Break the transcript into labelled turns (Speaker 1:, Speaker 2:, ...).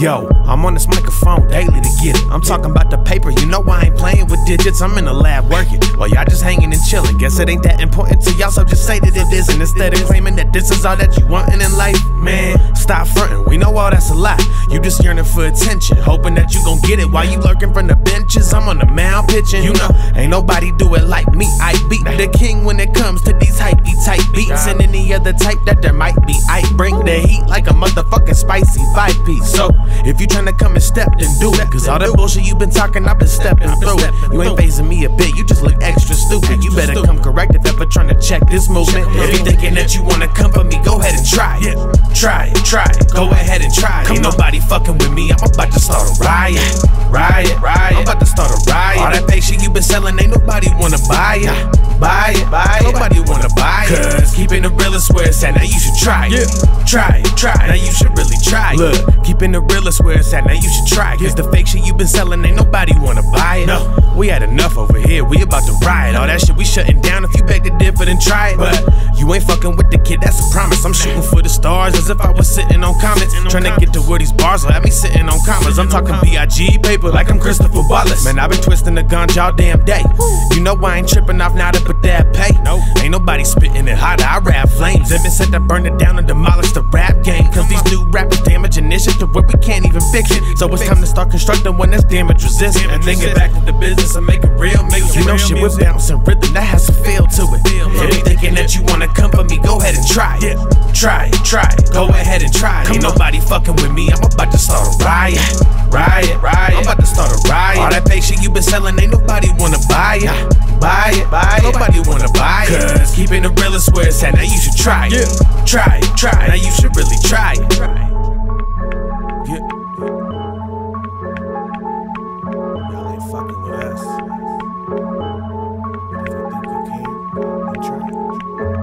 Speaker 1: Yo, I'm on this microphone daily to get it. I'm talking about the paper, you know I ain't playing with digits. I'm in the lab working while y'all just hanging and chilling. Guess it ain't that important to y'all, so just say that it isn't. Instead of claiming that this is all that you wantin' in life, man, stop frontin'. We know all that's a lie. You just yearning for attention, hoping that you gon' get it while you lurking from the benches. I'm on the mound pitching. You know, ain't nobody do it like me. I beat the king when it comes to these hypey type beats and any other type that there might be. I bring the heat like a motherfucking spicy five piece. So if you tryna come and step, then do it. Cause all that bullshit you been talking, I've been stepping through it. You ain't phasing me a bit, you just look extra stupid. You better come correct if ever tryna check this movement. If you thinking that you wanna come for me, go ahead and try it. Try it, try it, go ahead and try it. Ain't nobody fucking with me, I'm about to start a riot. Riot, riot. I'm about to start a riot. All that fake shit you been selling, ain't nobody wanna buy it. Keeping the real is where it's at, now you should try it. Try it, try it. Now you should really try it. Look, keeping the real is where it's at, now you should try it. Cause the fake shit you been selling, ain't nobody wanna buy it. No, we had enough over here, we about to riot. All that shit we shutting down, if you beg to differ, then try it. But you ain't fucking with the kid, that's a promise. I'm shooting for the stars as if I was sitting on comets. Trying to get to where these bars will have me sitting on commas. I'm talking B.I.G. paper like I'm Christopher Wallace. Man, I've been twisting the gun all damn day. You know I ain't tripping off now to put that pay. No, ain't nobody spitting it hotter. I rap flames. They been set to burn it down and demolish the rap game. Cause these new rappers damaging this shit to where we can't even fix it. So it's time to start constructing one that's damage resistant. And then get back to the business and make it real music. You know shit with bounce and rhythm that has some feel to it. If you thinking that you wanna come for me, go ahead and try it. Try it, try it, go ahead and try it. Ain't nobody fucking with me, I'm about to start a riot. Riot, riot. I'm about to start a riot. All that fake shit you been selling, ain't nobody wanna buy it buy it. Buy it. Nobody wanna buy it. Cause keeping it real is where it's at. Now you should try it. Yeah. Try it. Try it. Now you should really try it. Try it. Fucking with us. If you think you can, try it.